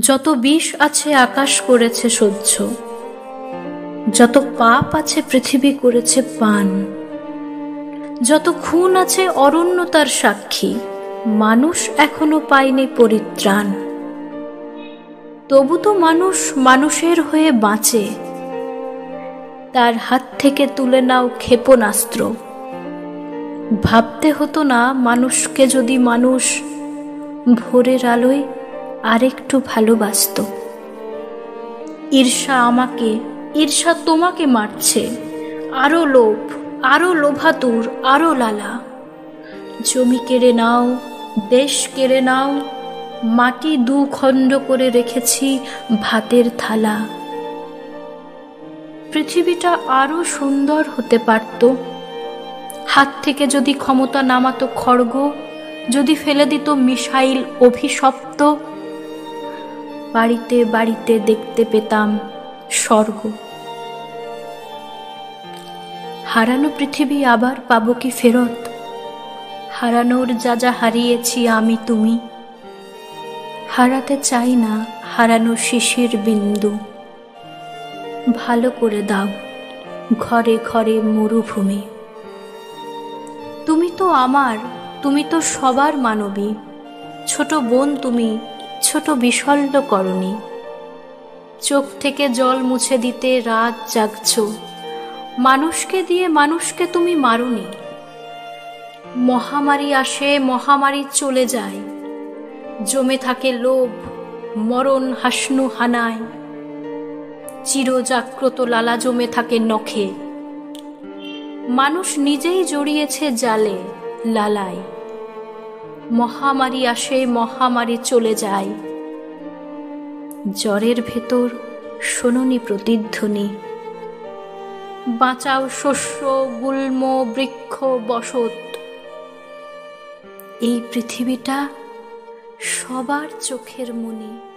যত বিষ আছে আকাশ করেছে সহ্য। যত পাপ আছে পৃথিবী করেছে পান। যত খুন আছে অরণ্য তার সাক্ষী, মানুষ এখনও পায়নি পরিত্রাণ। তবু তো মানুষ মানুষের হয়ে বাঁচে। তার হাত থেকে তুলে নাও ক্ষেপণাস্ত্র। ভাবতে হতো না মানুষকে যদি মানুষ ভোরের আলোয় আরেকটু ভালোবাসত। ঈর্ষা আমাকে, ঈর্ষা তোমাকে মারছে। আরও লোভ, আরও লোভাতুর, আরও লালা। জমি কেড়ে নাও, দেশ কেড়ে নাও, মাটি দু খণ্ড করে রেখেছি ভাতের থালা। পৃথিবীটা আরও সুন্দর হতে পারত। হাত থেকে যদি ক্ষমতা নামাতো খড়গ, যদি ফেলে দিত মিসাইল অভিশপ্ত বাড়িতে বাড়িতে দেখতে পেতাম স্বর্গ। হারানো পৃথিবী আবার পাবো কি ফেরত? হারানোর যা যা হারিয়েছি আমি তুমি। হারাতে চাই না হারানো শিশির বিন্দু। ভালো করে দাও, ঘরে ঘরে মরুভূমি। তুমি তো আমার, তুমি তো সবার মানবী। ছোট বোন তুমি ছোট বিশল্য করণী। চোখ থেকে জল মুছে দিতে রাত জাগছ। মানুষকে দিয়ে মানুষকে তুমি মারুনি। মহামারী আসে, মহামারী চলে যায়। জমে থাকে লোভ, মরণ হাসনু হানায়। চিরজাগ্রত লালা জমে থাকে নখে। মানুষ নিজেই জড়িয়েছে জালে, লালায়। মহামারী আসে, মহামারী চলে যায়। জ্বরের ভেতর শোননি প্রতিধ্বনি। বাঁচাও শস্য, গুল্ম, বৃক্ষ, বসত। এই পৃথিবীটা সবার চোখের মনি।